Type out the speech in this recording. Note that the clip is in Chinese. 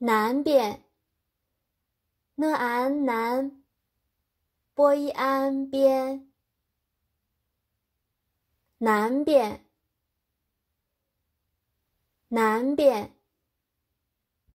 南边，n an 南，b i an 边，南边，南边。